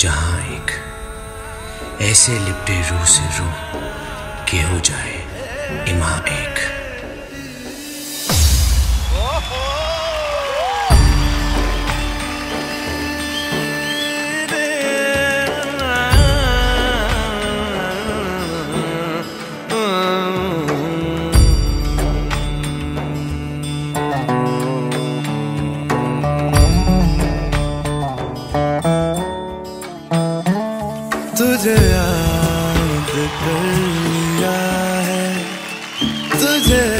जहाँ एक ऐसे लिपटे रूह से रू के हो जाए इमा एक। लिया है तुझे।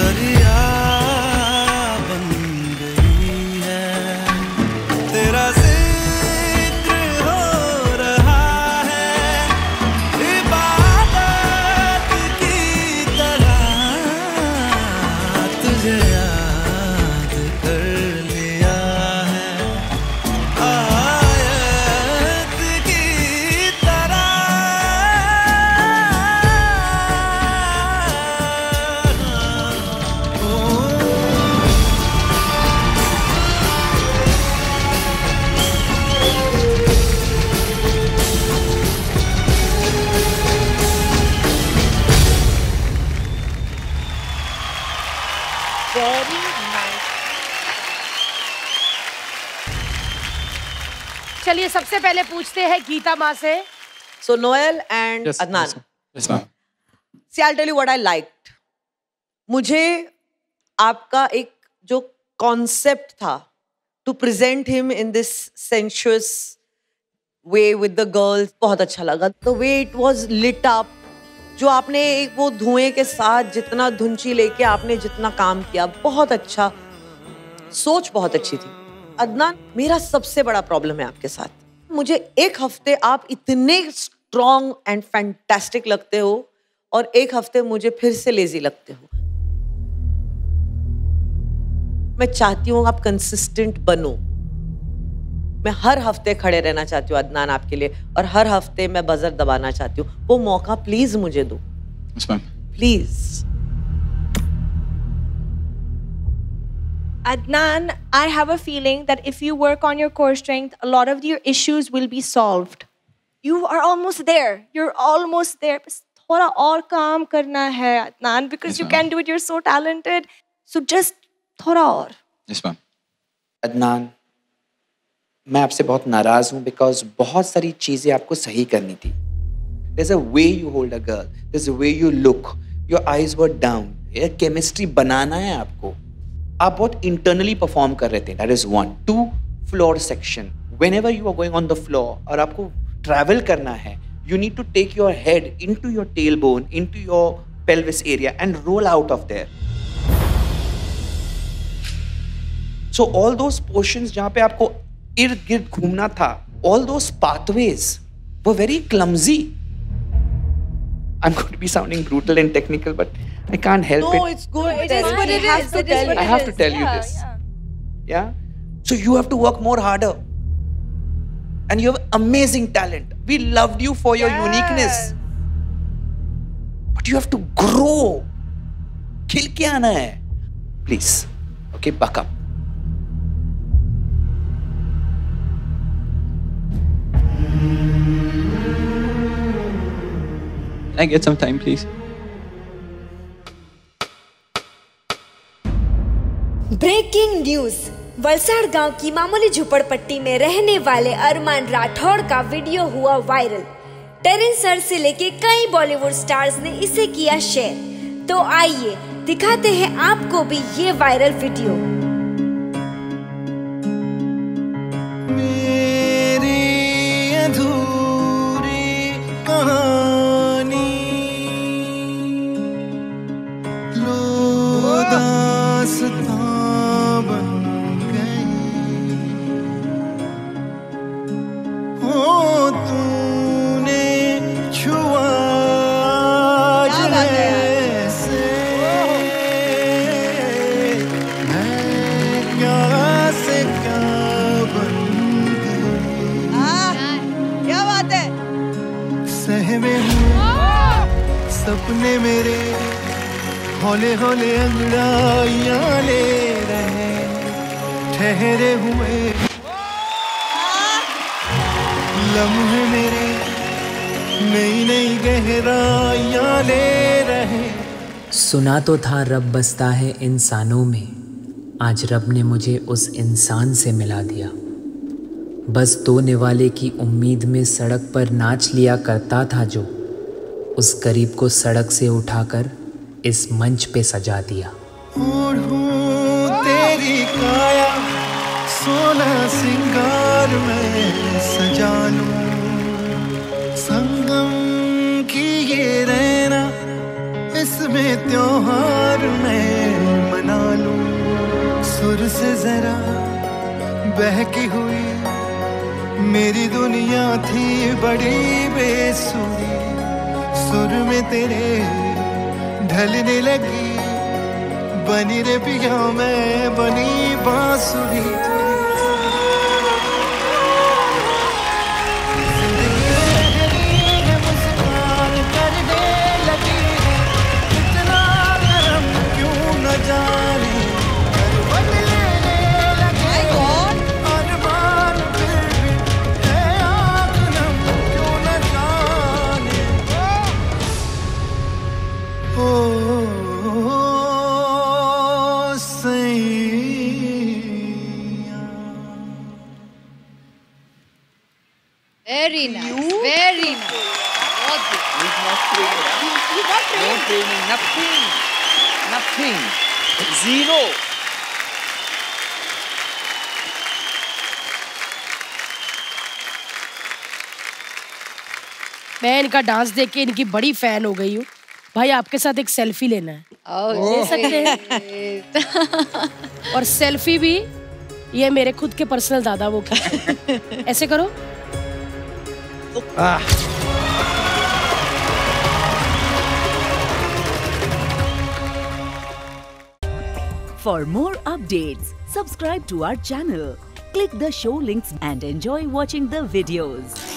ज़रिया बन गई है। तेरा ज़िक्र हो रहा है। इबादत की तरह तुझे चलिए सबसे पहले पूछते हैं गीता माँ से So Noel and Yes, Adnan. yes, yes, ma'am. See, I'll tell you what I liked. मुझे आपका एक जो कॉन्सेप्ट था to present him in this sensuous way with the girls बहुत अच्छा लगा the way it was lit up जो आपने एक वो धुएँ के साथ जितना धुंची लेके आपने जितना काम किया बहुत अच्छा सोच बहुत अच्छी थी अदनान मेरा सबसे बड़ा प्रॉब्लम है आपके साथ। मुझे एक हफ़्ते आप इतने स्ट्रॉन्ग एंड फैंटास्टिक लगते हो और एक हफ़्ते मुझे फिर से लेजी लगते हो। मैं चाहती हूँ आप कंसिस्टेंट बनो। मैं हर हफ़्ते खड़े रहना चाहती हूँ अदनान आपके लिए और हर हफ़्ते मैं बजर दबाना चाहती हूँ। वो मौका प्लीज़ मुझे दो। Please Adnan, I have a feeling that if you work on your core strength, a lot of your issues will be solved. You are almost there. You're almost there. बस थोड़ा और काम करना है Adnan because Yes, you ma'am. can do it. You're so talented. So just थोड़ा और. Yes, ma'am. Adnan मैं आपसे बहुत नाराज हूं बिकॉज बहुत सारी चीजें आपको सही करनी थी there's a way you hold a girl there's a way you look your eyes were down ये केमिस्ट्री बनाना है आपको आप बहुत इंटरनली परफॉर्म कर रहे थे that is one two floor section whenever you are going on the floor और आपको ट्रैवल करना है you need to take your head into your tailbone into your pelvis area and roll out of there. So all those portions जहाँ पे आपको इर्द गिर्द घूमना था ऑल दोज पाथवेज वो very clumsy I'm going to be sounding brutal and technical, but I can't help No, it. it's good. it is what We it have is. to It is tell what you. I it have to is. tell you Yeah, this. yeah. Yeah. So you have to work more harder. And you have amazing talent. We loved you for your uniqueness. But you have to grow खिल के आना है please okay buck up Can I get some time, please? Breaking news. Valsad गाँव की मामूली झुपड़पट्टी में रहने वाले अरमान राठौड़ का वीडियो हुआ वायरल। टेरिन सर से लेके कई बॉलीवुड स्टार्स ने इसे किया शेयर। तो आइए, दिखाते हैं आपको भी ये वायरल वीडियो। सपने मेरे हौले हौले अंगड़ाइयाँ ले रहे ठहरे हुए। लम्हे मेरे नई नई गहराइयाँ ले रहे। सुना तो था रब बसता है इंसानों में, आज रब ने मुझे उस इंसान से मिला दिया। बस दो निवाले की उम्मीद में सड़क पर नाच लिया करता था जो। उस गरीब को सड़क से उठाकर इस मंच पे सजा दिया। तेरी काया, सोना सिंगार में सजा संगम की ये रहना इसमें त्योहार में मना लूँ। सुर से जरा बहकी हुई, मेरी दुनिया थी बड़ी बेसुरी। सुर में तेरे ढलने लगी। बनी रे पिया मैं बनी बांसुरी। ओ सैया very nice very nice No training, nothing, nothing, zero. मैं इनका डांस देख के इनकी बड़ी फ़ैन हो गई हूँ। भाई आपके साथ एक सेल्फी लेना है ले सकते हैं और सेल्फी भी ये मेरे खुद के पर्सनल दादा वो। ऐसे करो For more updates, subscribe to our channel, click the show links and enjoy watching the videos.